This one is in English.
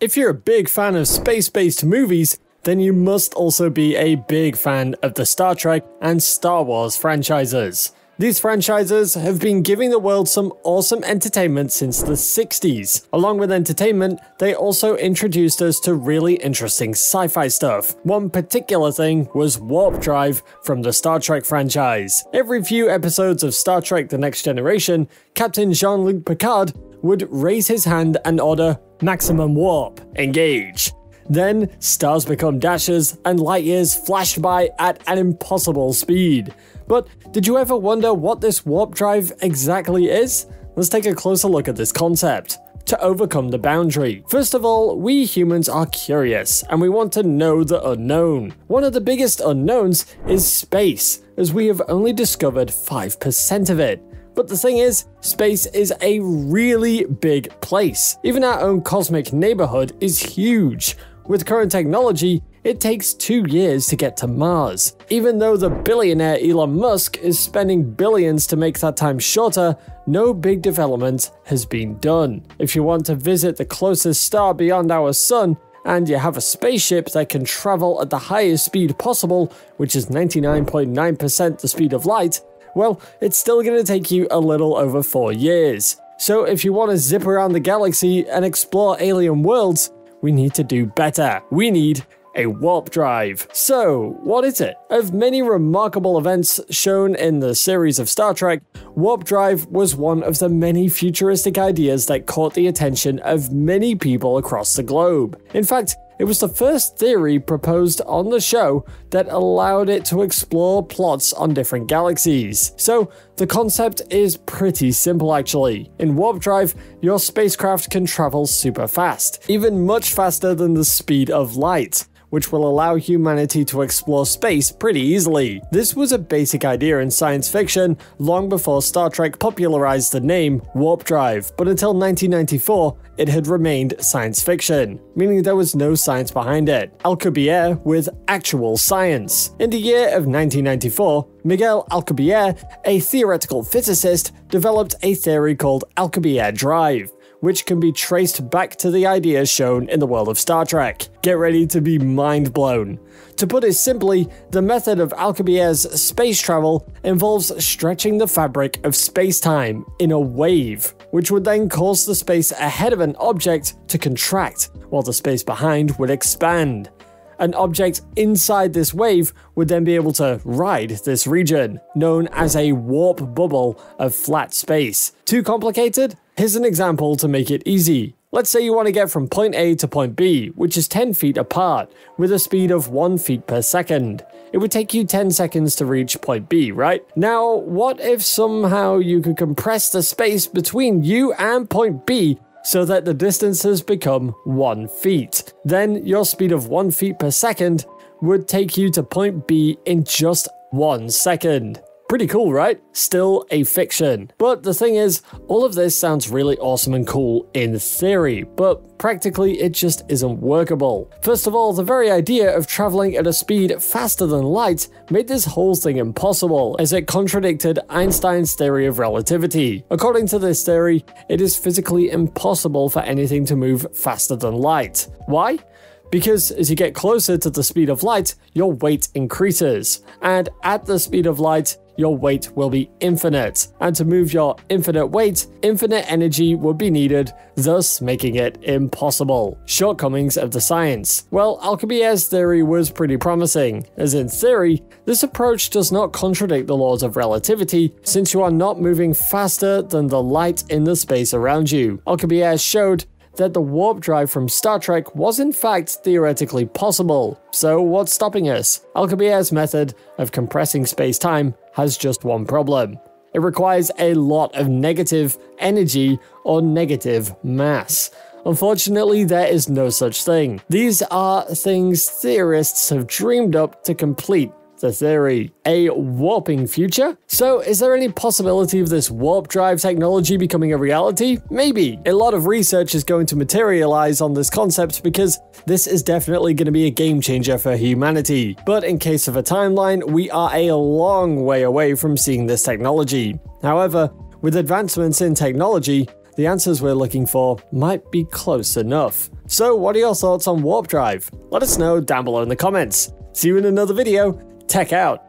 If you're a big fan of space based movies, then you must also be a big fan of the Star Trek and Star Wars franchises. These franchises have been giving the world some awesome entertainment since the 60s. Along with entertainment, they also introduced us to really interesting sci fi stuff. One particular thing was Warp Drive from the Star Trek franchise. Every few episodes of Star Trek The Next Generation, Captain Jean Luc Picard would raise his hand and order Maximum Warp, engage. Then, stars become dashes and light years flashed by at an impossible speed. But did you ever wonder what this warp drive exactly is? Let's take a closer look at this concept. To overcome the boundary. First of all, we humans are curious and we want to know the unknown. One of the biggest unknowns is space, as we have only discovered 5% of it. But the thing is, space is a really big place. Even our own cosmic neighborhood is huge. With current technology, it takes two years to get to Mars. Even though the billionaire Elon Musk is spending billions to make that time shorter, no big development has been done. If you want to visit the closest star beyond our sun, and you have a spaceship that can travel at the highest speed possible, which is 99.9% the speed of light, well, it's still going to take you a little over 4 years. So if you want to zip around the galaxy and explore alien worlds, we need to do better. We need a warp drive. So, what is it? Of many remarkable events shown in the series of Star Trek, warp drive was one of the many futuristic ideas that caught the attention of many people across the globe. In fact, it was the first theory proposed on the show that allowed it to explore plots on different galaxies. So, the concept is pretty simple actually. In Warp Drive, your spacecraft can travel super fast, even much faster than the speed of light which will allow humanity to explore space pretty easily. This was a basic idea in science fiction long before Star Trek popularized the name Warp Drive, but until 1994, it had remained science fiction, meaning there was no science behind it. Alcubierre with actual science. In the year of 1994, Miguel Alcubierre, a theoretical physicist, developed a theory called Alcubierre Drive which can be traced back to the ideas shown in the world of Star Trek. Get ready to be mind blown. To put it simply, the method of Alcubierre's space travel involves stretching the fabric of space-time in a wave, which would then cause the space ahead of an object to contract, while the space behind would expand. An object inside this wave would then be able to ride this region, known as a warp bubble of flat space. Too complicated? Here's an example to make it easy. Let's say you want to get from point A to point B, which is 10 feet apart, with a speed of 1 feet per second. It would take you 10 seconds to reach point B, right? Now, what if somehow you could compress the space between you and point B so that the distances become 1 feet? Then your speed of 1 feet per second would take you to point B in just 1 second. Pretty cool, right? Still a fiction. But the thing is, all of this sounds really awesome and cool in theory, but practically it just isn't workable. First of all, the very idea of traveling at a speed faster than light made this whole thing impossible, as it contradicted Einstein's theory of relativity. According to this theory, it is physically impossible for anything to move faster than light. Why? Because as you get closer to the speed of light, your weight increases, and at the speed of light, your weight will be infinite. And to move your infinite weight, infinite energy would be needed, thus making it impossible. Shortcomings of the science. Well, Alcubierre's theory was pretty promising, as in theory, this approach does not contradict the laws of relativity, since you are not moving faster than the light in the space around you. Alcubierre showed that the warp drive from Star Trek was in fact theoretically possible. So what's stopping us? Alcubierre's method of compressing space-time has just one problem. It requires a lot of negative energy or negative mass. Unfortunately, there is no such thing. These are things theorists have dreamed up to complete the theory. A warping future? So, is there any possibility of this warp drive technology becoming a reality? Maybe. A lot of research is going to materialize on this concept because this is definitely going to be a game changer for humanity. But in case of a timeline, we are a long way away from seeing this technology. However, with advancements in technology, the answers we're looking for might be close enough. So, what are your thoughts on Warp Drive? Let us know down below in the comments. See you in another video. Tech out.